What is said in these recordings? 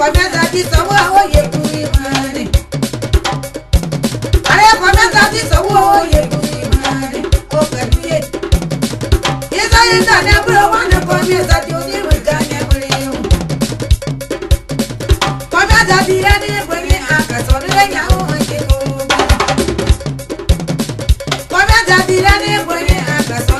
kọ̀mẹ́ta ti sanwó àwọn yẹ̀kú ìmọ̀ ni. ààrẹ kọ̀mẹ́ta ti sanwó àwọn yẹ̀kú ìmọ̀ ni. ó pẹ̀lú yé. yíṣẹ́ yíṣẹ́ ní ẹgbẹ́ wọn ní kọ̀mẹ́ta ti onírun gan ní ẹgbẹ́ yẹn. kọ̀mẹ́ta ti yẹ ní ẹgbẹ́ yẹn àkàtọ̀ nílẹ̀ yẹn àwọn ọmọ ìṣẹ́ kọ̀ọ̀kan. kọ̀mẹ́ta ti yẹ ní ẹgbẹ́ yẹn àkàtọ̀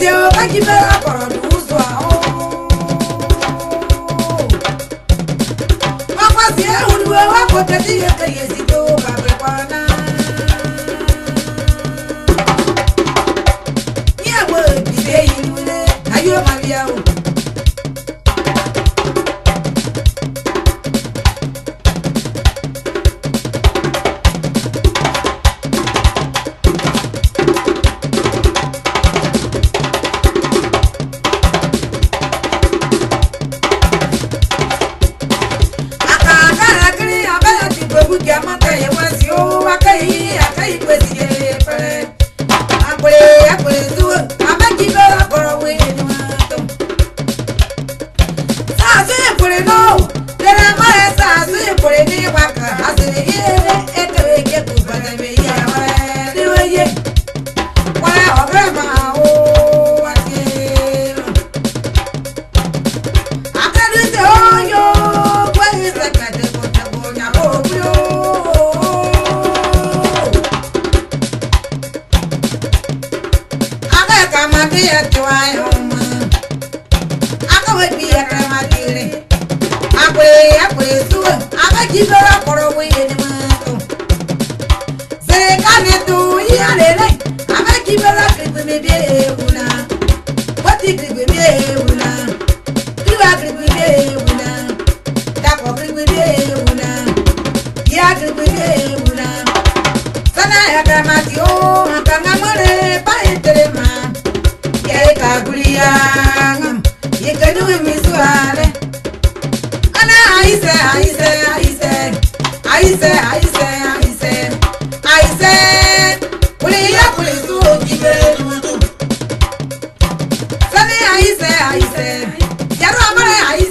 Ide obakibere akpọrọ n'ụzọ ahụ bí ẹ̀ka máa di rìn. àpè àpè súwẹ̀ àbẹ́jì lọ́rọ̀ kọ̀rọ̀ wíyẹn ni mọ́ tó. sèkà tún yíyá rẹ̀ rẹ̀ àbẹ́jì lọ́rọ̀ bí ewu náà. ó ti kìrìtìmì bí ewu náà. kíwà kìrìtìmì bí ewu náà. dàpọ̀ kìrìtìmì bí ewu náà. kíá kìrìtìmì bí ewu náà. sọ́nà ẹ̀ka máa ti ó àkàngá mọ́rẹ̀ báyìí tẹ̀lé máa. kẹ́ ikejughi m isugharị ana aise aise aise aise aise aise aise kuliya kulisu ogige dudu sani aise aise yarụ abara aise